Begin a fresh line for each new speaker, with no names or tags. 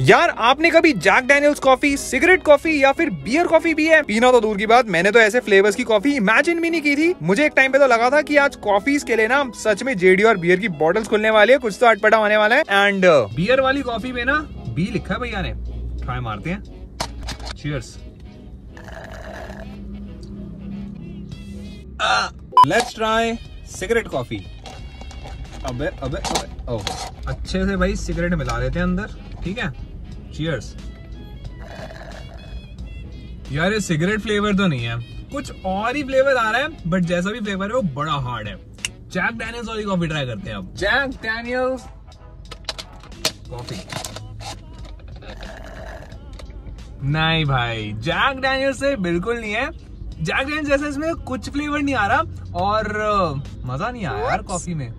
यार, आपने कभी Jack Daniel's coffee cigarette coffee या फिर बियर कॉफ़ी भी है? पीना तो दूर की बात, मैंने तो ऐसे फ्लेवर्स की कॉफ़ी इमेजिन भी नहीं की थी। मुझे एक टाइम पे तो लगा था कि आज कॉफीज के लिए ना, सच में जेडी और बियर की बॉटल्स खुलने वाली है, कुछ तो अटपटा होने वाला है। एंड बियर वाली कॉफ़ी में ना बी लिखा है भैया ने। ट्राई मारते हैं। Cheers let's try cigarette coffee अबे अबे अबे ओ अच्छे से भाई सिगरेट मिला देते हैं अंदर, ठीक है? चीयर्स यार ये सिगरेट फ्लेवर तो नहीं है। कुछ और ही फ्लेवर आ रहा है बट जैसा भी फ्लेवर है वो बड़ा हार्ड है। जैक डैनियल्स वाली कॉफ़ी ट्राई करते हैं अब। जैक डैनियल्स कॉफ़ी नहीं भाई जैक डैनियल से बिल्कुल नहीं है। जैक डैनियल जैसे इसमें कुछ फ्लेवर नहीं आ रहा और मज़ा नहीं आया यार कॉफ़ी में।